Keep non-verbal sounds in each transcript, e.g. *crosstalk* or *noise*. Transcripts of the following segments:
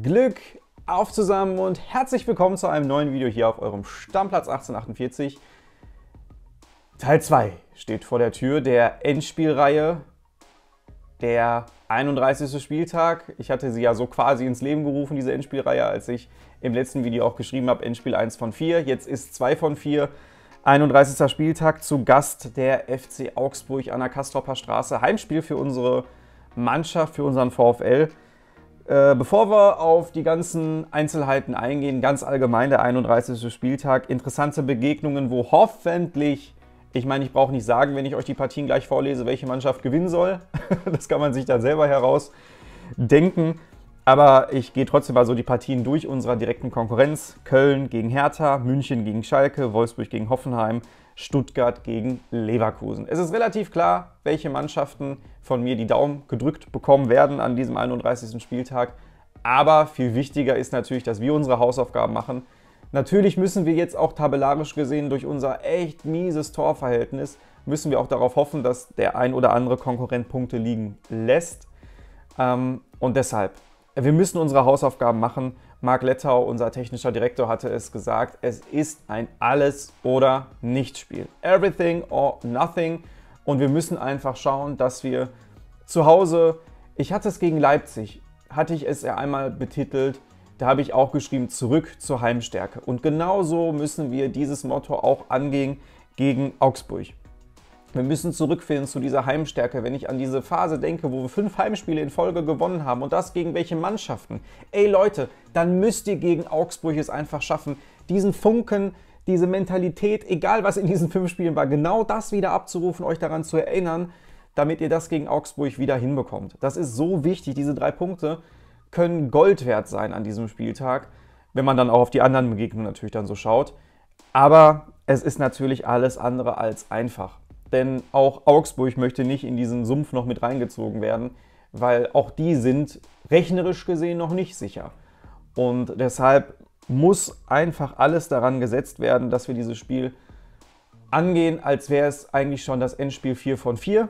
Glück auf zusammen und herzlich willkommen zu einem neuen Video hier auf eurem Stammplatz 1848. Teil 2 steht vor der Tür der Endspielreihe, der 31. Spieltag. Ich hatte sie ja so quasi ins Leben gerufen, diese Endspielreihe, als ich im letzten Video auch geschrieben habe, Endspiel 1 von 4. Jetzt ist 2 von 4. 31. Spieltag zu Gast der FC Augsburg an der Kastropper Straße. Heimspiel für unsere Mannschaft, für unseren VfL. Äh, bevor wir auf die ganzen Einzelheiten eingehen, ganz allgemein der 31. Spieltag, interessante Begegnungen, wo hoffentlich, ich meine, ich brauche nicht sagen, wenn ich euch die Partien gleich vorlese, welche Mannschaft gewinnen soll. *laughs* das kann man sich dann selber herausdenken. Aber ich gehe trotzdem mal so die Partien durch unserer direkten Konkurrenz. Köln gegen Hertha, München gegen Schalke, Wolfsburg gegen Hoffenheim, Stuttgart gegen Leverkusen. Es ist relativ klar, welche Mannschaften von mir die Daumen gedrückt bekommen werden an diesem 31. Spieltag. Aber viel wichtiger ist natürlich, dass wir unsere Hausaufgaben machen. Natürlich müssen wir jetzt auch tabellarisch gesehen durch unser echt mieses Torverhältnis, müssen wir auch darauf hoffen, dass der ein oder andere Konkurrent Punkte liegen lässt. Ähm, und deshalb wir müssen unsere Hausaufgaben machen. Marc Lettau, unser technischer Direktor, hatte es gesagt, es ist ein Alles- oder Nicht-Spiel. Everything or nothing. Und wir müssen einfach schauen, dass wir zu Hause, ich hatte es gegen Leipzig, hatte ich es ja einmal betitelt, da habe ich auch geschrieben, zurück zur Heimstärke. Und genauso müssen wir dieses Motto auch angehen gegen Augsburg. Wir müssen zurückfinden zu dieser Heimstärke. Wenn ich an diese Phase denke, wo wir fünf Heimspiele in Folge gewonnen haben und das gegen welche Mannschaften. Ey Leute, dann müsst ihr gegen Augsburg es einfach schaffen, diesen Funken, diese Mentalität, egal was in diesen fünf Spielen war, genau das wieder abzurufen, euch daran zu erinnern, damit ihr das gegen Augsburg wieder hinbekommt. Das ist so wichtig. Diese drei Punkte können Gold wert sein an diesem Spieltag, wenn man dann auch auf die anderen Begegnungen natürlich dann so schaut. Aber es ist natürlich alles andere als einfach denn auch Augsburg möchte nicht in diesen Sumpf noch mit reingezogen werden, weil auch die sind rechnerisch gesehen noch nicht sicher. Und deshalb muss einfach alles daran gesetzt werden, dass wir dieses Spiel angehen, als wäre es eigentlich schon das Endspiel 4 von 4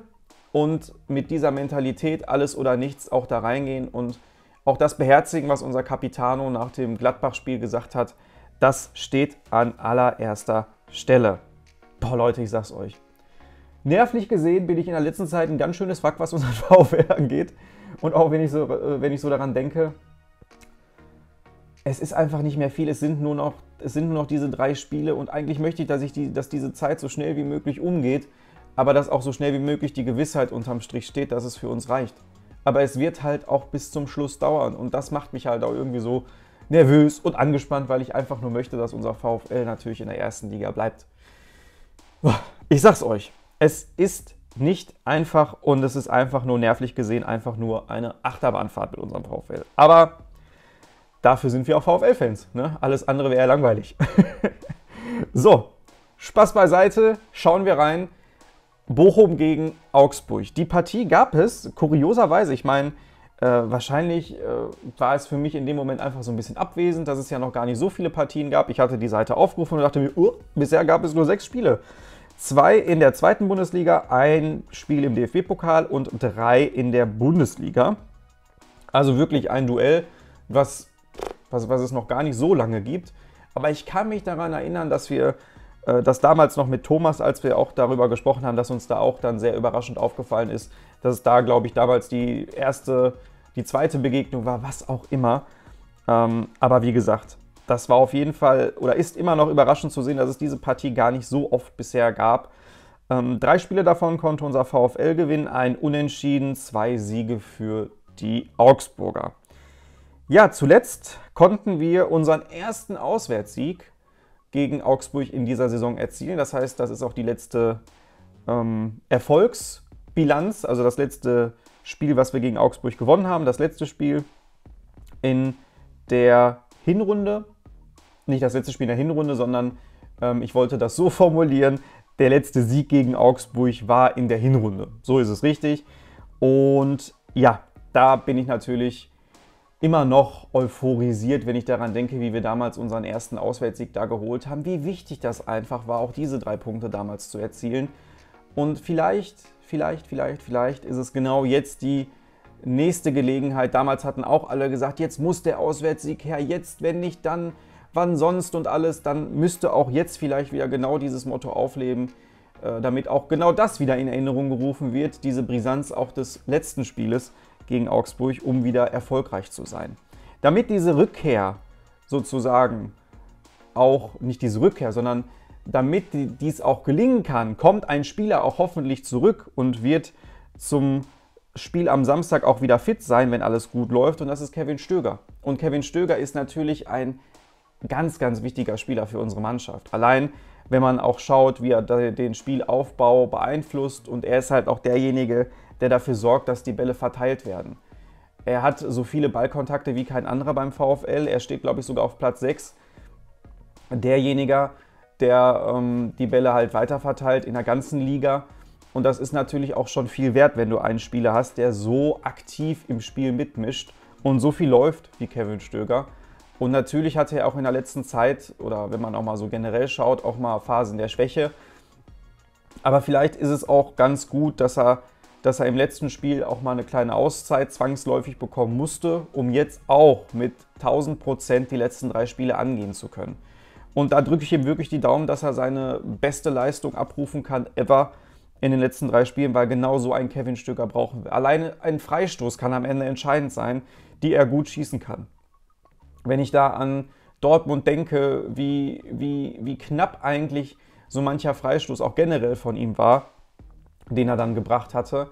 und mit dieser Mentalität alles oder nichts auch da reingehen und auch das beherzigen, was unser Capitano nach dem Gladbach-Spiel gesagt hat, das steht an allererster Stelle. Boah Leute, ich sag's euch. Nervlich gesehen bin ich in der letzten Zeit ein ganz schönes Wrack, was unseren *laughs* VfL angeht. Und auch wenn ich, so, äh, wenn ich so daran denke, es ist einfach nicht mehr viel. Es sind nur noch, es sind nur noch diese drei Spiele und eigentlich möchte ich, dass, ich die, dass diese Zeit so schnell wie möglich umgeht, aber dass auch so schnell wie möglich die Gewissheit unterm Strich steht, dass es für uns reicht. Aber es wird halt auch bis zum Schluss dauern und das macht mich halt auch irgendwie so nervös und angespannt, weil ich einfach nur möchte, dass unser VfL natürlich in der ersten Liga bleibt. Ich sag's euch, es ist nicht einfach und es ist einfach nur nervlich gesehen einfach nur eine Achterbahnfahrt mit unserem VfL. Aber dafür sind wir auch VfL-Fans. Ne? Alles andere wäre langweilig. *laughs* so, Spaß beiseite, schauen wir rein. Bochum gegen Augsburg. Die Partie gab es, kurioserweise, ich meine, äh, wahrscheinlich äh, war es für mich in dem Moment einfach so ein bisschen abwesend, dass es ja noch gar nicht so viele Partien gab. Ich hatte die Seite aufgerufen und dachte mir, uh, bisher gab es nur sechs Spiele. Zwei in der zweiten Bundesliga, ein Spiel im DFB-Pokal und drei in der Bundesliga. Also wirklich ein Duell, was, was, was es noch gar nicht so lange gibt. Aber ich kann mich daran erinnern, dass wir äh, das damals noch mit Thomas, als wir auch darüber gesprochen haben, dass uns da auch dann sehr überraschend aufgefallen ist, dass es da, glaube ich, damals die erste, die zweite Begegnung war, was auch immer. Ähm, aber wie gesagt, das war auf jeden Fall oder ist immer noch überraschend zu sehen, dass es diese Partie gar nicht so oft bisher gab. Ähm, drei Spiele davon konnte unser VfL gewinnen, ein Unentschieden, zwei Siege für die Augsburger. Ja, zuletzt konnten wir unseren ersten Auswärtssieg gegen Augsburg in dieser Saison erzielen. Das heißt, das ist auch die letzte ähm, Erfolgsbilanz, also das letzte Spiel, was wir gegen Augsburg gewonnen haben. Das letzte Spiel in der Hinrunde nicht das letzte Spiel in der Hinrunde, sondern ähm, ich wollte das so *laughs* formulieren, der letzte Sieg gegen Augsburg war in der Hinrunde. So ist es richtig. Und ja, da bin ich natürlich immer noch euphorisiert, wenn ich daran denke, wie wir damals unseren ersten Auswärtssieg da geholt haben, wie wichtig das einfach war, auch diese drei Punkte damals zu erzielen. Und vielleicht, vielleicht, vielleicht, vielleicht ist es genau jetzt die nächste Gelegenheit. Damals hatten auch alle gesagt, jetzt muss der Auswärtssieg her, jetzt, wenn nicht, dann wann sonst und alles, dann müsste auch jetzt vielleicht wieder genau dieses Motto aufleben, äh, damit auch genau das wieder in Erinnerung gerufen wird, diese Brisanz auch des letzten Spieles gegen Augsburg, um wieder erfolgreich zu sein. Damit diese Rückkehr sozusagen auch, nicht diese Rückkehr, sondern damit dies auch gelingen kann, kommt ein Spieler auch hoffentlich zurück und wird zum Spiel am Samstag auch wieder fit sein, wenn alles gut läuft. Und das ist Kevin Stöger. Und Kevin Stöger ist natürlich ein ganz, ganz wichtiger Spieler für unsere Mannschaft. Allein, wenn man auch schaut, wie er den Spielaufbau beeinflusst. Und er ist halt auch derjenige, der dafür sorgt, dass die Bälle verteilt werden. Er hat so viele Ballkontakte wie kein anderer beim VfL. Er steht, glaube ich, sogar auf Platz 6. Derjenige, der ähm, die Bälle halt weiterverteilt in der ganzen Liga. Und das ist natürlich auch schon viel wert, wenn du einen Spieler hast, der so aktiv im Spiel mitmischt und so viel läuft wie Kevin Stöger. Und natürlich hatte er auch in der letzten Zeit, oder wenn man auch mal so generell schaut, auch mal Phasen der Schwäche. Aber vielleicht ist es auch ganz gut, dass er, dass er im letzten Spiel auch mal eine kleine Auszeit zwangsläufig bekommen musste, um jetzt auch mit 1000 Prozent die letzten drei Spiele angehen zu können. Und da drücke ich ihm wirklich die Daumen, dass er seine beste Leistung abrufen kann ever in den letzten drei Spielen, weil genau so einen Kevin Stöger brauchen wir. Alleine ein Freistoß kann am Ende entscheidend sein, die er gut schießen kann. Wenn ich da an Dortmund denke, wie, wie, wie knapp eigentlich so mancher Freistoß auch generell von ihm war, den er dann gebracht hatte.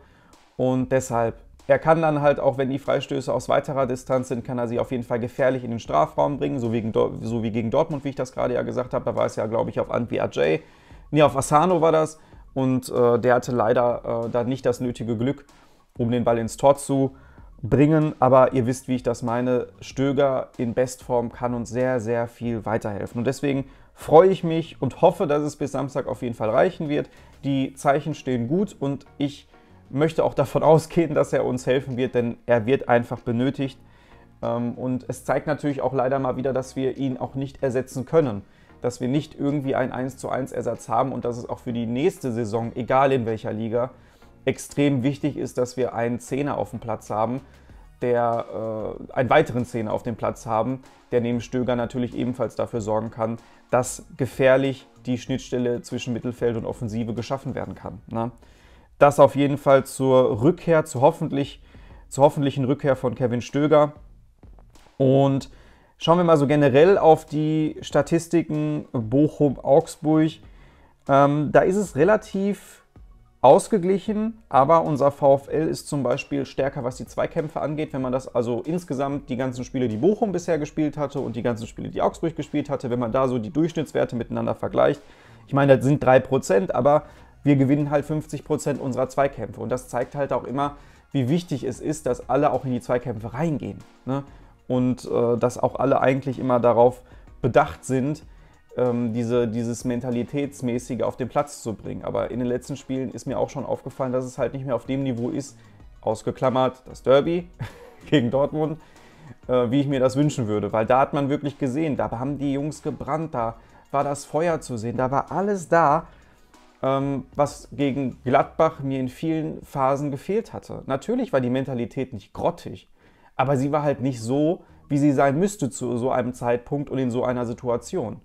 Und deshalb er kann dann halt auch, wenn die Freistöße aus weiterer Distanz sind, kann er sie auf jeden Fall gefährlich in den Strafraum bringen, so wie, so wie gegen Dortmund, wie ich das gerade ja gesagt habe. Da war es ja, glaube ich, auf Antwi Ajay. Nee, auf Asano war das. Und äh, der hatte leider äh, da nicht das nötige Glück, um den Ball ins Tor zu bringen. Aber ihr wisst, wie ich das meine. Stöger in Bestform kann uns sehr, sehr viel weiterhelfen. Und deswegen freue ich mich und hoffe, dass es bis Samstag auf jeden Fall reichen wird. Die Zeichen stehen gut und ich möchte auch *laughs* davon ausgehen, dass er uns helfen wird, denn er wird einfach benötigt. Ähm, und es zeigt natürlich auch leider mal wieder, dass wir ihn auch nicht ersetzen können. Dass wir nicht irgendwie einen 1 zu 1 Ersatz haben und dass es auch für die nächste Saison, egal in welcher Liga, extrem wichtig ist, dass wir einen Zehner auf dem Platz haben, der äh, einen weiteren Zehner auf dem Platz haben, der neben Stöger natürlich ebenfalls dafür sorgen kann, dass gefährlich die Schnittstelle zwischen Mittelfeld und Offensive geschaffen werden kann. Ne? Das auf jeden Fall zur Rückkehr, zur, hoffentlich, zur hoffentlichen Rückkehr von Kevin Stöger. Und schauen wir mal so generell auf die Statistiken Bochum-Augsburg. Ähm, da ist es relativ ausgeglichen, aber unser VfL ist zum Beispiel stärker, was die Zweikämpfe angeht. Wenn man das also insgesamt die ganzen Spiele, die Bochum bisher gespielt hatte und die ganzen Spiele, die Augsburg gespielt hatte, wenn man da so die Durchschnittswerte miteinander vergleicht. Ich meine, das sind 3%, aber wir gewinnen halt 50 Prozent unserer Zweikämpfe. Und das zeigt halt auch immer, wie wichtig es ist, dass alle auch in die Zweikämpfe reingehen. Ne? Und äh, dass auch alle eigentlich immer darauf bedacht sind, ähm, diese, dieses Mentalitätsmäßige auf den Platz zu bringen. Aber in den letzten Spielen ist mir auch schon aufgefallen, dass es halt nicht mehr auf dem Niveau ist, ausgeklammert das Derby *laughs* gegen Dortmund, äh, wie ich mir das wünschen würde. Weil da hat man wirklich gesehen, da haben die Jungs gebrannt, da war das Feuer zu sehen, da war alles da ähm, was gegen Gladbach mir in vielen Phasen gefehlt hatte. Natürlich war die Mentalität nicht grottig, aber sie war halt nicht so, wie sie sein müsste zu so einem Zeitpunkt und in so einer Situation.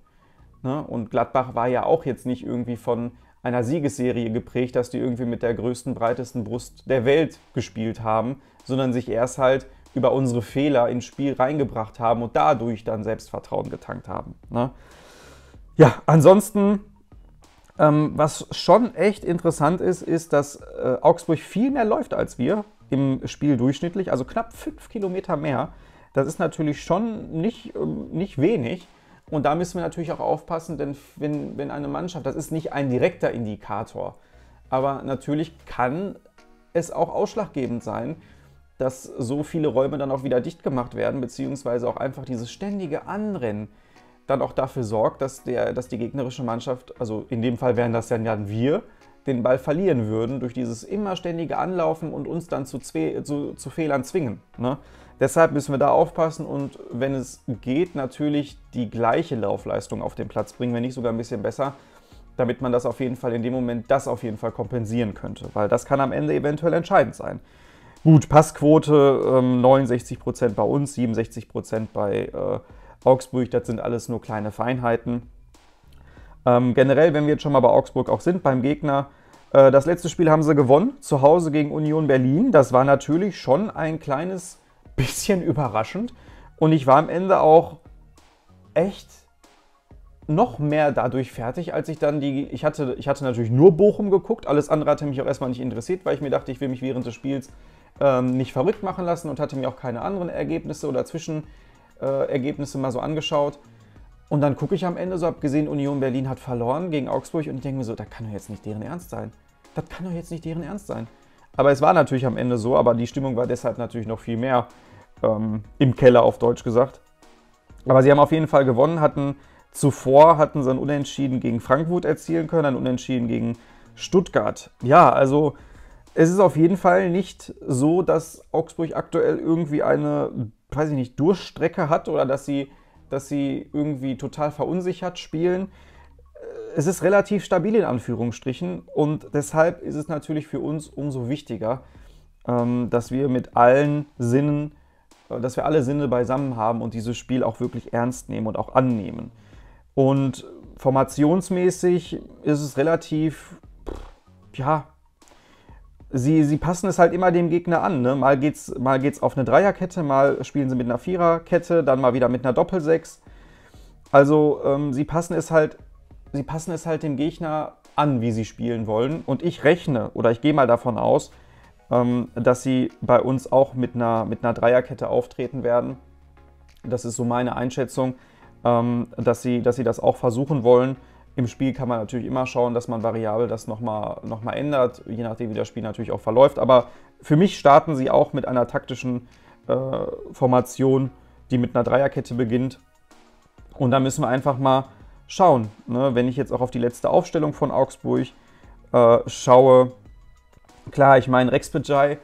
Ne? Und Gladbach war ja auch jetzt nicht irgendwie von einer Siegesserie geprägt, dass die irgendwie mit der größten, breitesten Brust der Welt gespielt haben, sondern sich erst halt über unsere Fehler ins Spiel reingebracht haben und dadurch dann Selbstvertrauen getankt haben. Ne? Ja, ansonsten ähm, was schon echt interessant ist, ist, dass äh, Augsburg viel mehr läuft als wir im Spiel durchschnittlich, also knapp fünf Kilometer mehr. Das ist natürlich schon nicht, ähm, nicht wenig. Und da müssen wir natürlich auch aufpassen, denn wenn, wenn eine Mannschaft, das ist nicht ein direkter Indikator, aber natürlich kann es auch ausschlaggebend sein, dass so viele Räume dann auch wieder dicht gemacht werden, beziehungsweise auch einfach dieses ständige Anrennen dann auch dafür sorgt, dass, der, dass die gegnerische Mannschaft, also in dem Fall wären das dann ja wir, den Ball verlieren würden durch dieses immer ständige Anlaufen und uns dann zu, zu, zu Fehlern zwingen. Ne? Deshalb müssen wir da aufpassen und wenn es geht, natürlich die gleiche Laufleistung auf den Platz bringen, wenn nicht sogar ein bisschen besser, damit man das auf jeden Fall in dem Moment das auf jeden Fall kompensieren könnte, weil das kann am Ende eventuell entscheidend sein. Gut, Passquote ähm, 69% bei uns, 67% bei äh, Augsburg, das sind alles nur kleine Feinheiten. Ähm, generell, wenn wir jetzt schon mal bei Augsburg auch sind, beim Gegner, äh, das letzte Spiel haben sie gewonnen, zu Hause gegen Union Berlin. Das war natürlich schon ein kleines *laughs* bisschen überraschend. Und ich war am Ende auch echt noch mehr dadurch fertig, als ich dann die. Ich hatte, ich hatte natürlich nur Bochum geguckt, alles andere hatte mich auch erstmal nicht interessiert, weil ich mir dachte, ich will mich während des Spiels ähm, nicht verrückt machen lassen und hatte mir auch keine anderen Ergebnisse oder Zwischenergebnisse äh, mal so angeschaut. Und dann gucke ich am Ende so, habe gesehen, Union Berlin hat verloren gegen Augsburg und ich denke mir so, das kann doch jetzt nicht deren Ernst sein. Das kann doch jetzt nicht deren Ernst sein. Aber es war natürlich am Ende so, aber die Stimmung war deshalb natürlich noch viel mehr ähm, im Keller auf Deutsch gesagt. Aber sie haben auf jeden Fall gewonnen, hatten zuvor hatten sie ein Unentschieden gegen Frankfurt erzielen können, ein Unentschieden gegen Stuttgart. Ja, also es ist auf jeden Fall nicht so, dass Augsburg aktuell irgendwie eine, weiß ich nicht, Durchstrecke hat oder dass sie, dass sie irgendwie total verunsichert spielen. Es ist relativ stabil in Anführungsstrichen und deshalb ist es natürlich für uns umso wichtiger, ähm, dass wir mit allen Sinnen äh, dass wir alle Sinne beisammen haben und dieses Spiel auch wirklich ernst nehmen und auch annehmen. Und formationsmäßig ist es relativ, ja, sie, sie passen es halt immer dem Gegner an. Ne? Mal geht es mal geht's auf eine Dreierkette, mal spielen sie mit einer Viererkette, dann mal wieder mit einer Doppelsechs. Also ähm, sie passen es halt, sie passen es halt dem Gegner an, wie sie spielen wollen. Und ich rechne oder ich gehe mal davon aus, ähm, dass sie bei uns auch mit einer, mit einer Dreierkette auftreten werden. Das ist so meine Einschätzung, ähm, dass, sie, dass sie das auch versuchen wollen. Im Spiel kann man natürlich immer schauen, dass man variabel das nochmal noch mal ändert, je nachdem, wie das Spiel natürlich auch verläuft. Aber für mich starten sie auch mit einer taktischen äh, Formation, die mit einer Dreierkette beginnt. Und da müssen wir einfach mal schauen. Ne? Wenn ich jetzt auch auf die letzte Aufstellung von Augsburg äh, schaue, Klar, ich meine, Rex Bajai,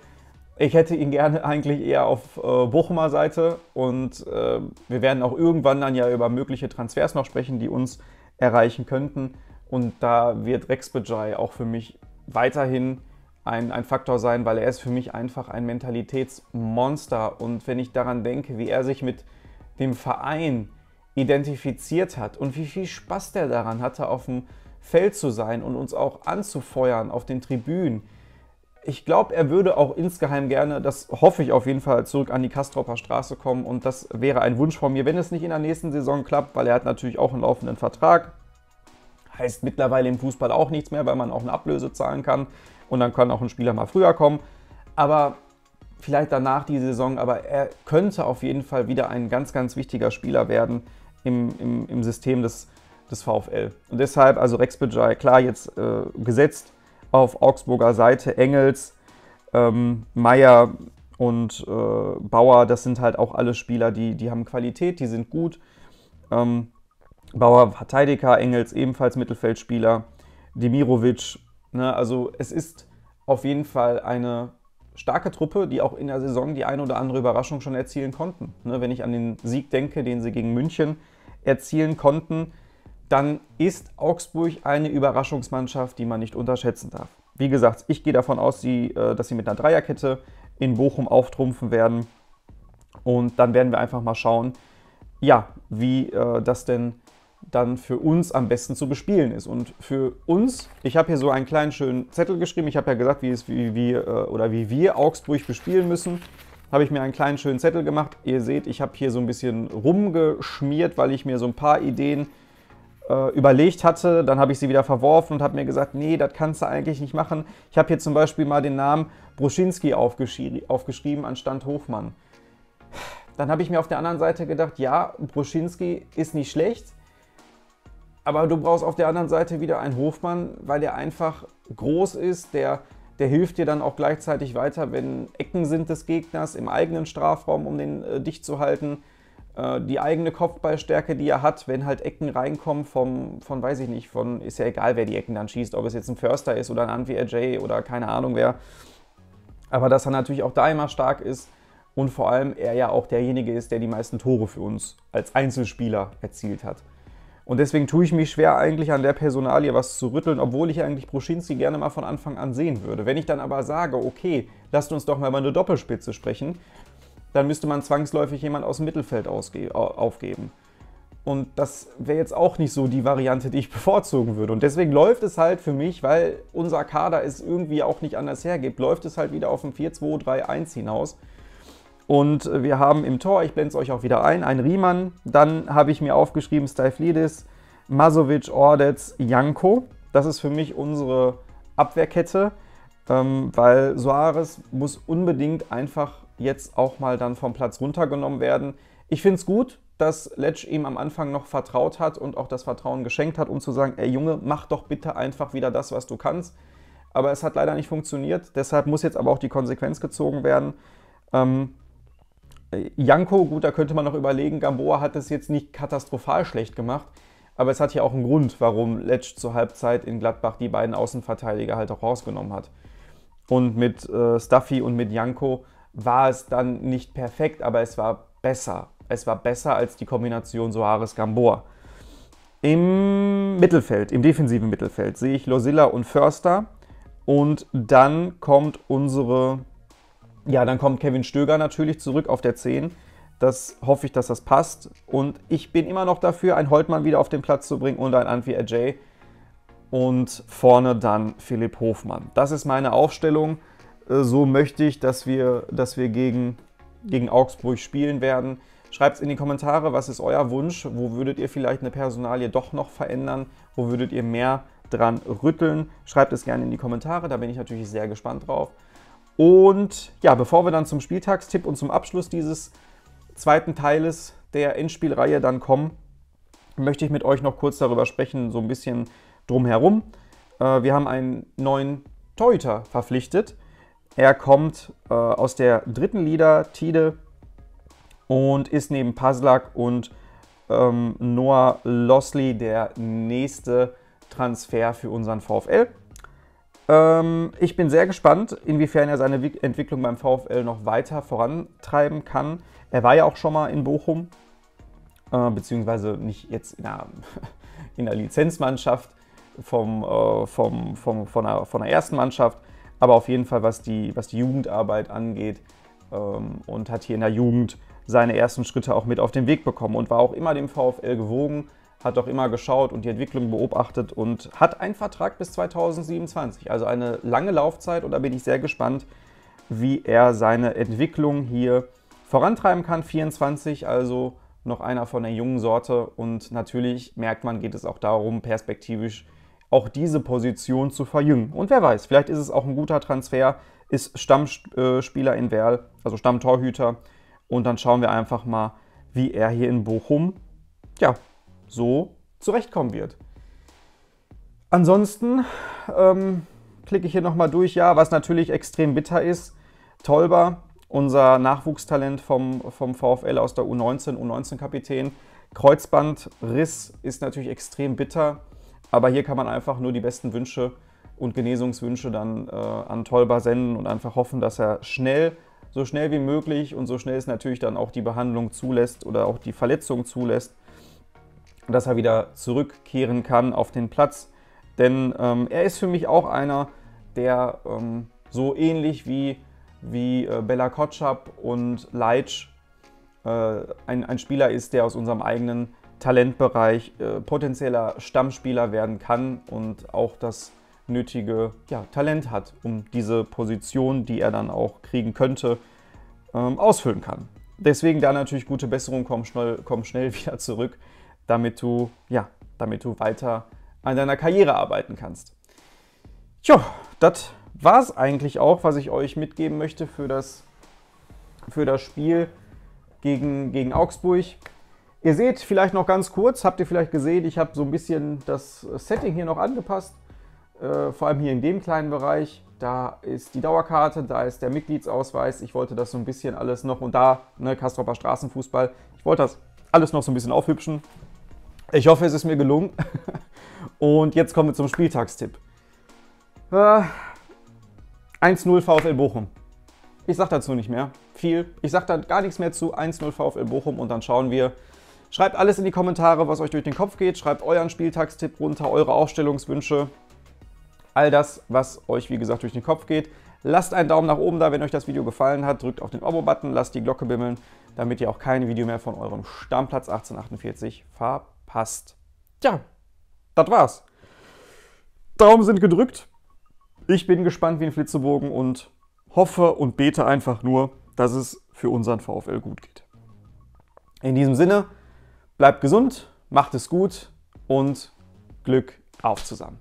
ich hätte ihn gerne *laughs* eigentlich eher auf äh, Bochumer Seite und äh, wir werden auch irgendwann dann ja über mögliche Transfers noch sprechen, die uns erreichen könnten. Und da wird Rex Bajai auch für mich weiterhin ein, ein Faktor sein, weil er ist für mich einfach ein Mentalitätsmonster. Und wenn ich daran denke, wie er sich mit dem Verein identifiziert hat und wie viel Spaß der daran hatte, auf dem Feld zu sein und uns auch anzufeuern auf den Tribünen, ich glaube, er würde auch insgeheim gerne, das hoffe ich auf jeden Fall, zurück an die Kastropper Straße kommen. Und das wäre ein Wunsch von mir, wenn es nicht in der nächsten Saison klappt, weil er hat natürlich auch einen laufenden Vertrag. Heißt mittlerweile im Fußball auch nichts mehr, weil man auch eine Ablöse zahlen kann. Und dann kann auch ein Spieler mal früher kommen. Aber vielleicht danach die Saison. Aber er könnte auf jeden Fall wieder ein ganz, ganz wichtiger Spieler werden im, im, im System des, des VfL. Und deshalb, also Rex Bejai, klar jetzt äh, gesetzt auf Augsburger Seite Engels, ähm, Meier und äh, Bauer, das sind halt auch alle Spieler, die, die haben Qualität, die sind gut. Ähm, Bauer Verteidiger, Engels ebenfalls Mittelfeldspieler, Demirovic. Ne, also es ist auf jeden Fall eine starke Truppe, die auch in der Saison die eine oder andere Überraschung schon erzielen konnten. Ne, wenn ich an den Sieg denke, den sie gegen München erzielen konnten, dann ist Augsburg eine Überraschungsmannschaft, die man nicht unterschätzen darf. Wie gesagt, ich gehe davon aus, äh, dass sie mit einer Dreierkette in Bochum auftrumpfen werden. Und dann werden wir einfach mal schauen, ja, wie äh, das denn dann für uns am besten zu bespielen ist. Und für uns, ich habe hier so einen kleinen schönen Zettel geschrieben. Ich habe ja gesagt, wie, es, wie, wie, äh, oder wie wir Augsburg bespielen müssen. Habe ich mir einen kleinen schönen Zettel gemacht. Ihr seht, ich habe hier so ein bisschen rumgeschmiert, weil ich mir so ein paar Ideen überlegt hatte, dann habe ich sie wieder verworfen und habe mir gesagt, nee, das kannst du eigentlich nicht machen. Ich habe hier zum Beispiel mal den Namen Bruschinski aufgeschri aufgeschrieben anstatt Hofmann. Dann habe ich mir auf der anderen Seite gedacht, ja, Bruschinski ist nicht schlecht, aber du brauchst auf der anderen Seite wieder einen Hofmann, weil der einfach groß ist, der, der hilft dir dann auch gleichzeitig weiter, wenn Ecken sind des Gegners im eigenen Strafraum, um den äh, dicht zu halten. Äh, die eigene Kopfballstärke, die er hat, wenn halt Ecken reinkommen vom, von, weiß ich nicht, von, ist ja egal, wer die Ecken dann schießt, ob es jetzt ein Förster ist oder ein Antwi Jay oder keine Ahnung wer. Aber dass er natürlich auch da immer stark ist und vor allem er ja auch derjenige ist, der die meisten Tore für uns als Einzelspieler erzielt hat. Und deswegen tue ich mich schwer, eigentlich an der Personalie was zu rütteln, obwohl ich eigentlich Bruschinski gerne mal von Anfang an sehen würde. Wenn ich dann aber sage, okay, lasst uns doch mal über eine Doppelspitze sprechen, dann müsste man zwangsläufig jemand aus dem Mittelfeld aufgeben. Und das wäre jetzt auch nicht so die Variante, die ich *laughs* bevorzugen würde. Und deswegen läuft es halt für mich, weil unser Kader es irgendwie auch nicht anders hergibt, läuft es halt wieder auf ein 4-2-3-1 hinaus. Und wir haben im Tor, ich blende es euch auch wieder ein, ein Riemann. Dann habe ich mir aufgeschrieben Stajflidis, Masovic, Ordetz, Janko. Das ist für mich unsere Abwehrkette, ähm, weil Soares muss unbedingt einfach jetzt auch mal dann vom Platz runtergenommen werden. Ich finde es gut, dass Letsch ihm am Anfang noch vertraut hat und auch das Vertrauen geschenkt hat, um zu sagen, ey Junge, mach doch bitte einfach wieder das, was du kannst. Aber es hat leider nicht funktioniert, deshalb muss jetzt aber auch die Konsequenz gezogen werden. Ähm, Janko, gut, da könnte man noch überlegen, Gamboa hat es jetzt nicht katastrophal schlecht gemacht, aber es hat ja auch einen Grund, warum Letsch zur Halbzeit in Gladbach die beiden Außenverteidiger halt auch rausgenommen hat. Und mit äh, Stuffy und mit Janko war es dann nicht perfekt, aber es war besser. Es war besser als die Kombination Soares-Gamboa. Im Mittelfeld, im defensiven Mittelfeld, sehe ich Losilla und Förster. Und dann kommt unsere, ja, dann kommt Kevin Stöger natürlich zurück auf der 10. Das hoffe ich, dass das passt. Und ich bin immer noch dafür, ein Holtmann wieder auf den Platz zu bringen und ein Antwi Ajay. Und vorne dann Philipp Hofmann. Das ist meine Aufstellung. Äh, so möchte ich, dass wir, dass wir gegen, gegen Augsburg spielen werden. Schreibt es in die Kommentare, was ist euer Wunsch? Wo würdet ihr vielleicht eine Personalie doch noch verändern? Wo würdet ihr mehr dran rütteln? Schreibt es gerne in die Kommentare, da bin ich natürlich sehr gespannt drauf. Und ja, bevor wir dann zum Spieltagstipp und zum Abschluss dieses zweiten Teiles der Endspielreihe dann kommen, möchte ich mit euch noch kurz darüber sprechen, so ein bisschen drumherum. Äh, wir haben einen neuen Torhüter verpflichtet. Er kommt äh, aus der dritten Liga, Tide, und ist neben Paslak und ähm, Noah Losley der nächste Transfer für unseren VfL. Ähm, ich bin sehr gespannt, inwiefern er seine Entwicklung beim VfL noch weiter vorantreiben kann. Er war ja auch schon mal in Bochum, äh, beziehungsweise nicht jetzt in der, *laughs* in der Lizenzmannschaft vom, äh, vom, vom, von, der, von der ersten Mannschaft, aber auf jeden Fall, was die, was die Jugendarbeit angeht ähm, und hat hier in der Jugend seine ersten Schritte auch mit auf den Weg bekommen und war auch immer dem VfL gewogen, hat auch immer geschaut und die Entwicklung beobachtet und hat einen Vertrag bis 2027, also eine lange Laufzeit und da bin ich sehr gespannt, wie er seine Entwicklung hier vorantreiben kann. 24, also noch einer von der jungen Sorte und natürlich merkt man, geht es auch darum, perspektivisch auch diese Position zu verjüngen. Und wer weiß, vielleicht ist es auch ein guter Transfer, ist Stammspieler in Werl, also Stammtorhüter. Und dann schauen wir einfach mal, wie er hier in Bochum ja, so zurechtkommen wird. Ansonsten ähm, klicke ich hier nochmal durch. Ja, was natürlich extrem bitter ist, Tolber, unser Nachwuchstalent vom, vom VfL aus der U19, U19-Kapitän. Kreuzbandriss ist natürlich extrem bitter. Aber hier kann man einfach nur die besten Wünsche und Genesungswünsche dann äh, an Tolba senden und einfach hoffen, dass er schnell, so schnell wie möglich und so schnell es natürlich dann auch die Behandlung zulässt oder auch die Verletzung zulässt, dass er wieder zurückkehren kann auf den Platz. Denn ähm, er ist für mich auch einer, der ähm, so ähnlich wie, wie äh, Bella Kotschap und Leitsch äh, ein, ein Spieler ist, der aus unserem eigenen Talentbereich äh, potenzieller Stammspieler werden kann und auch das nötige ja, Talent hat, um diese Position, die er dann auch kriegen könnte, ähm, ausfüllen kann. Deswegen da natürlich gute Besserung, komm schnell, komm schnell *laughs* wieder zurück, damit du, ja, damit du weiter an deiner Karriere arbeiten kannst. Tja, das war es eigentlich auch, was ich euch mitgeben möchte für das, für das Spiel gegen, gegen Augsburg. Ihr seht vielleicht noch ganz kurz, habt ihr vielleicht gesehen, ich habe so ein bisschen das Setting hier noch angepasst. Äh, vor allem hier in dem kleinen Bereich. Da ist die Dauerkarte, da ist der Mitgliedsausweis. Ich wollte das so ein bisschen alles noch und da, ne, Kastropper Straßenfußball. Ich wollte das alles noch so ein bisschen aufhübschen. Ich hoffe, es ist mir gelungen. *laughs* und jetzt kommen wir zum Spieltagstipp. Äh, 1-0 VfL Bochum. Ich sage dazu nicht mehr viel. Ich sage da gar nichts mehr zu 1-0 VfL Bochum und dann schauen wir, Schreibt alles in die Kommentare, was euch durch den Kopf geht. Schreibt euren Spieltagstipp runter, eure Aufstellungswünsche. All das, was euch wie gesagt durch den Kopf geht. Lasst einen Daumen nach oben da, wenn euch das Video gefallen hat. Drückt auf den Abo-Button, lasst die Glocke bimmeln, damit ihr auch kein Video mehr von eurem Stammplatz 1848 verpasst. Tja, das war's. Daumen sind gedrückt. Ich bin gespannt wie ein Flitzebogen und hoffe und bete einfach nur, dass es für unseren VfL gut geht. In diesem Sinne, bleibt gesund, macht es gut und Glück auf zusammen.